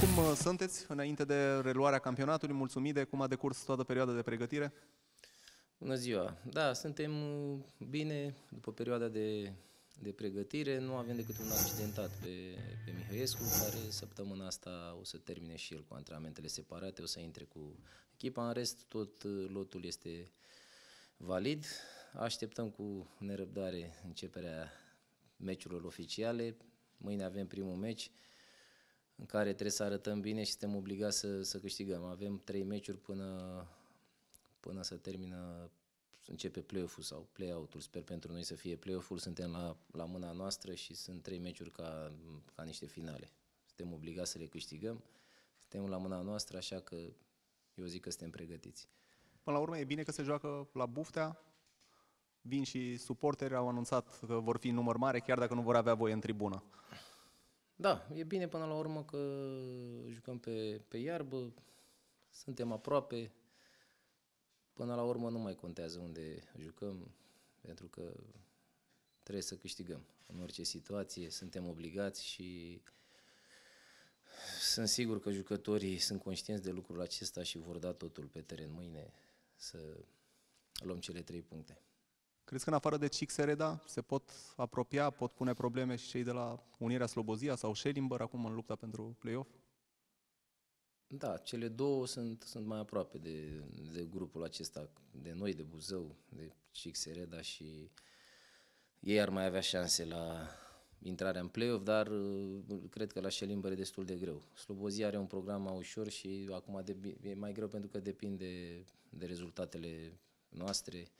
Cum uh, sunteți înainte de reluarea campionatului? Mulțumit de cum a decurs toată perioada de pregătire? Bună ziua! Da, suntem uh, bine după perioada de, de pregătire. Nu avem decât un accidentat pe, pe Mihăiescu, care săptămâna asta o să termine și el cu antrenamentele separate, o să intre cu echipa. În rest, tot uh, lotul este valid. Așteptăm cu nerăbdare începerea meciurilor oficiale. Mâine avem primul meci în care trebuie să arătăm bine și suntem obligați să, să câștigăm. Avem trei meciuri până, până să termină, să începe play-off-ul sau play-out-ul. Sper pentru noi să fie play-off-ul, suntem la, la mâna noastră și sunt trei meciuri ca, ca niște finale. Suntem obligați să le câștigăm, suntem la mâna noastră, așa că eu zic că suntem pregătiți. Până la urmă, e bine că se joacă la Buftea. Vin și suporteri, au anunțat că vor fi număr mare, chiar dacă nu vor avea voie în tribună. Da, e bine până la urmă că jucăm pe, pe iarbă, suntem aproape, până la urmă nu mai contează unde jucăm, pentru că trebuie să câștigăm. În orice situație suntem obligați și sunt sigur că jucătorii sunt conștienți de lucrul acesta și vor da totul pe teren mâine să luăm cele trei puncte. Crezi că în afară de Cic Sereda se pot apropia, pot pune probleme și cei de la Unirea Slobozia sau Schellimber acum în lupta pentru play-off? Da, cele două sunt, sunt mai aproape de, de grupul acesta, de noi, de Buzău, de Cic Sereda și ei ar mai avea șanse la intrarea în play-off, dar uh, cred că la Schellimber e destul de greu. Slobozia are un program mai ușor și acum de, e mai greu pentru că depinde de rezultatele noastre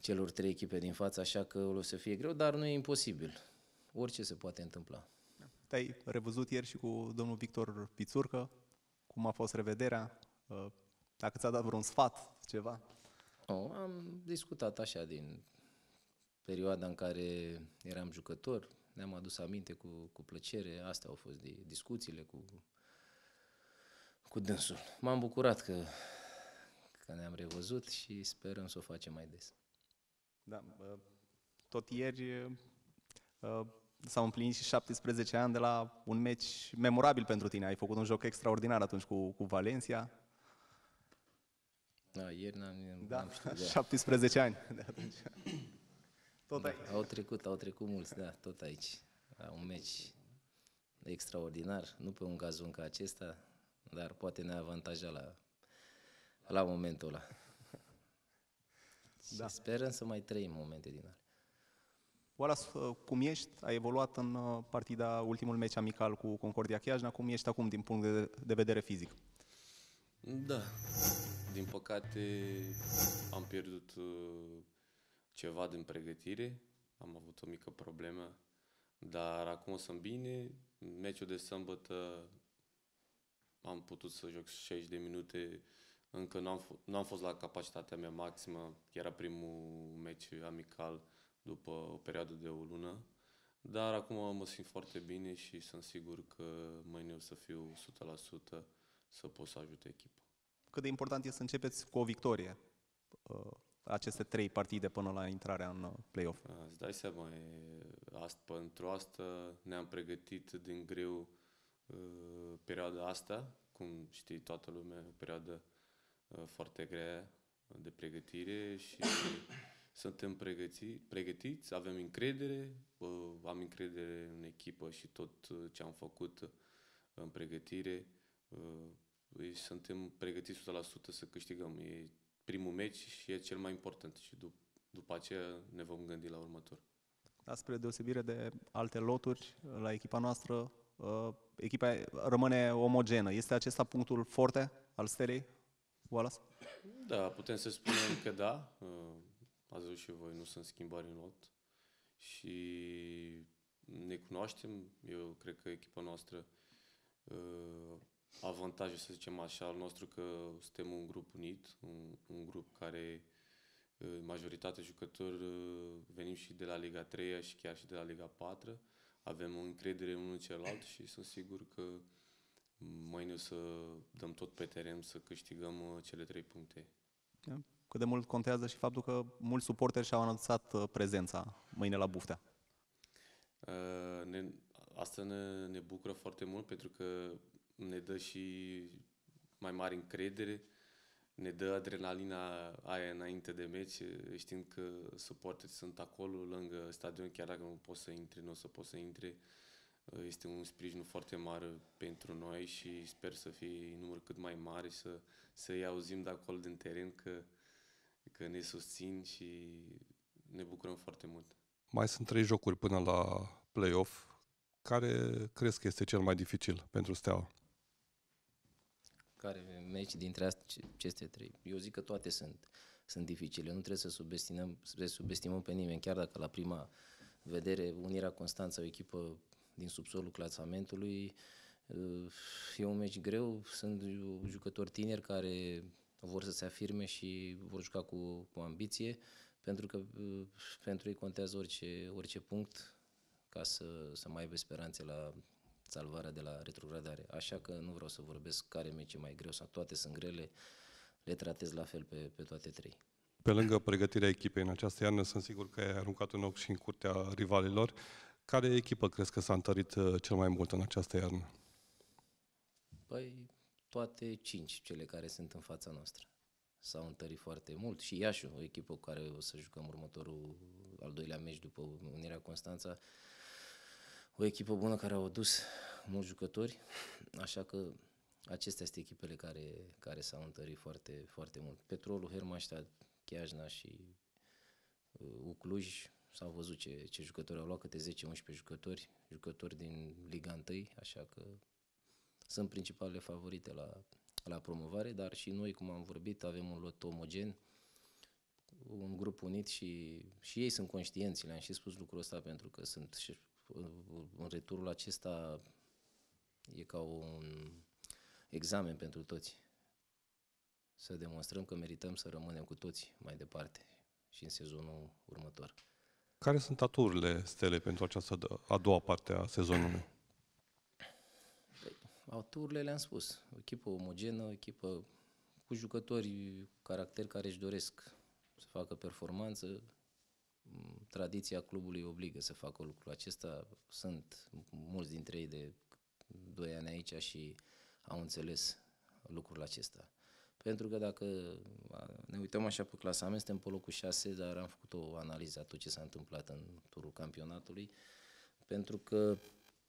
celor trei echipe din față, așa că o să fie greu, dar nu e imposibil. Orice se poate întâmpla. Te-ai revăzut ieri și cu domnul Victor Pițurcă. Cum a fost revederea? Uh, dacă ți-a dat vreun sfat, ceva? Oh, am discutat așa din perioada în care eram jucător, ne-am adus aminte cu, cu plăcere, astea au fost de discuțiile cu, cu dânsul. M-am bucurat că, că ne-am revăzut și sperăm să o facem mai des. Da, tot ieri s-au împlinit și 17 ani de la un meci memorabil pentru tine. Ai făcut un joc extraordinar atunci cu, cu Valencia. Da, ieri n-am, da, n-am știut. Da. 17 ani de atunci. Tot da, aici. Au trecut, au trecut mulți, da, tot aici. Da, un meci extraordinar, nu pe un gazon ca acesta, dar poate ne avantaja la, la momentul ăla. Da. Și sperăm să mai trăim momente din alea. Wallace, cum ești? Ai evoluat în uh, partida, ultimul meci amical cu Concordia Chiajna. Cum ești acum din punct de, de vedere fizic? Da. Din păcate am pierdut uh, ceva din pregătire. Am avut o mică problemă. Dar acum sunt bine. Meciul de sâmbătă am putut să joc 60 de minute încă nu am, nu am fost la capacitatea mea maximă, era primul meci amical după o perioadă de o lună, dar acum mă simt foarte bine și sunt sigur că mâine o să fiu 100% să pot să ajut echipa. Cât de important este să începeți cu o victorie uh, aceste trei partide până la intrarea în uh, play-off? Îți dai seama, e, asta, pentru asta ne-am pregătit din greu uh, perioada asta, cum știi toată lumea, o perioadă Uh, foarte grea de pregătire și suntem pregăti, pregătiți, avem încredere, uh, am încredere în echipă și tot uh, ce am făcut în pregătire. Suntem pregătiți 100% să câștigăm. E primul meci și e cel mai important și dup- după aceea ne vom gândi la următor. Da, spre deosebire de alte loturi, la echipa noastră, echipa rămâne omogenă. Este acesta punctul forte al Stelei? Wallace? Da, putem să spunem că da. Uh, ați văzut și voi, nu sunt schimbări în lot. Și ne cunoaștem. Eu cred că echipa noastră uh, avantajul, să zicem așa, al nostru că suntem un grup unit, un, un grup care uh, majoritatea jucători venim și de la Liga 3 și chiar și de la Liga 4. Avem o încredere unul în celălalt și sunt sigur că mâine o să dăm tot pe teren să câștigăm uh, cele trei puncte. Da. Cât de mult contează și faptul că mulți suporteri și-au anunțat uh, prezența mâine la Buftea. Uh, ne, asta ne, ne bucură foarte mult pentru că ne dă și mai mare încredere, ne dă adrenalina aia înainte de meci, știind că suporterii sunt acolo lângă stadion, chiar dacă nu pot să intre, nu o să pot să intre. Este un sprijin foarte mare pentru noi și sper să fie număr cât mai mare, să, să-i auzim de acolo din teren că, că ne susțin și ne bucurăm foarte mult. Mai sunt trei jocuri până la play-off. Care crezi că este cel mai dificil pentru Steaua? Care meci dintre aceste trei? Eu zic că toate sunt, sunt dificile. Nu trebuie să subestimăm, să subestimăm pe nimeni, chiar dacă la prima vedere Unirea Constanța o echipă din subsolul clasamentului. E un meci greu, sunt jucători tineri care vor să se afirme și vor juca cu, cu ambiție, pentru că pentru ei contează orice, orice punct ca să, să mai aibă speranțe la salvarea de la retrogradare. Așa că nu vreau să vorbesc care meci e mai greu sau toate sunt grele, le tratez la fel pe, pe toate trei. Pe lângă pregătirea echipei în această iarnă, sunt sigur că ai aruncat un ochi și în curtea rivalilor. Care echipă crezi că s-a întărit uh, cel mai mult în această iarnă? Păi toate cinci cele care sunt în fața noastră. S-au întărit foarte mult și Iașu, o echipă cu care o să jucăm următorul, al doilea meci după Unirea Constanța, o echipă bună care au adus mulți jucători, așa că acestea sunt echipele care, care s-au întărit foarte, foarte mult. Petrolul, Hermannstadt, Chiajna și uh, Ucluj s-au văzut ce, ce jucători au luat, câte 10-11 jucători, jucători din Liga 1, așa că sunt principalele favorite la, la promovare, dar și noi, cum am vorbit, avem un lot omogen, un grup unit și, și ei sunt conștienți, le-am și spus lucrul ăsta pentru că sunt și în returul acesta e ca un examen pentru toți. Să demonstrăm că merităm să rămânem cu toți mai departe și în sezonul următor. Care sunt aturile Stele pentru această a doua parte a sezonului? Păi, aturile le-am spus. O echipă omogenă, o echipă cu jucători cu caracter care își doresc să facă performanță. Tradiția clubului obligă să facă lucrul acesta. Sunt mulți dintre ei de doi ani aici și au înțeles lucrul acesta. Pentru că dacă ne uităm așa pe clasament, suntem pe locul 6, dar am făcut o analiză a tot ce s-a întâmplat în turul campionatului, pentru că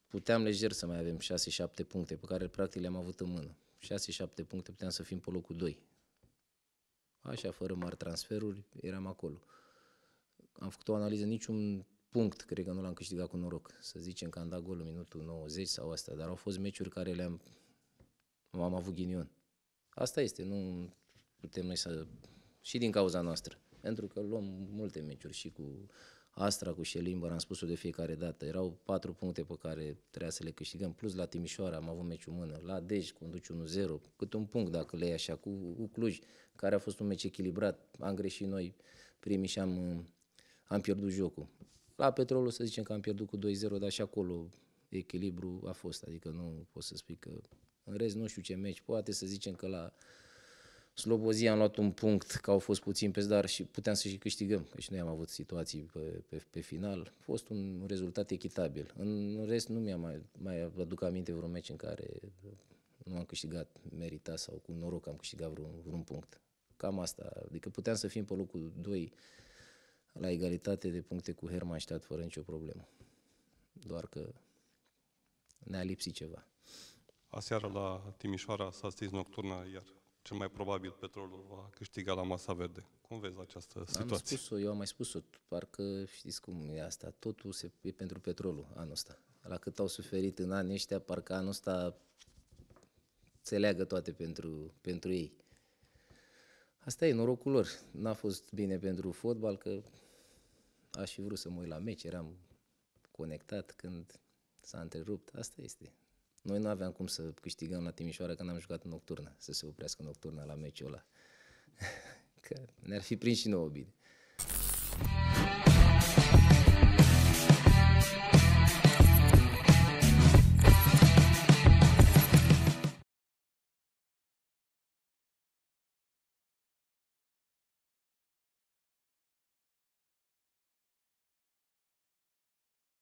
puteam lejer să mai avem 6-7 puncte pe care practic le-am avut în mână. 6-7 puncte puteam să fim pe locul 2. Așa, fără mari transferuri, eram acolo. Am făcut o analiză, niciun punct, cred că nu l-am câștigat cu noroc. Să zicem că am dat gol în minutul 90 sau asta, dar au fost meciuri care le-am am avut ghinion. Asta este, nu putem noi să... și din cauza noastră. Pentru că luăm multe meciuri și cu Astra, cu Șelimbăr, am spus-o de fiecare dată. Erau patru puncte pe care trebuia să le câștigăm, plus la Timișoara am avut meciul mână, la Dej conduci 1-0, cât un punct dacă le iei așa, cu, cu Cluj, care a fost un meci echilibrat, am greșit noi primii și am, am pierdut jocul. La Petrolul să zicem că am pierdut cu 2-0, dar și acolo echilibru a fost, adică nu pot să spui că în rest, nu știu ce meci. Poate să zicem că la Slobozia am luat un punct, că au fost puțin pe dar și puteam să și câștigăm, că și noi am avut situații pe, pe, pe final. A fost un rezultat echitabil. În rest, nu mi-am mai, mai aduc aminte vreun meci în care nu am câștigat merita sau cu noroc am câștigat vreun, vreun punct. Cam asta. Adică puteam să fim pe locul 2 la egalitate de puncte cu Hermannstadt fără nicio problemă. Doar că ne-a lipsit ceva. Aseară la Timișoara s-a stins nocturna, iar cel mai probabil petrolul va câștiga la masa verde. Cum vezi această situație? Am spus-o, eu am mai spus-o, parcă știți cum e asta, totul se, e pentru petrolul anul ăsta. La cât au suferit în anii ăștia, parcă anul ăsta se leagă toate pentru, pentru ei. Asta e norocul lor. N-a fost bine pentru fotbal, că aș fi vrut să mă uit la meci, eram conectat când s-a întrerupt. Asta este. Noi nu aveam cum să câștigăm la Timișoara când am jucat în nocturnă, să se oprească nocturna la meciul ăla. Că ne-ar fi prins și nouă bine.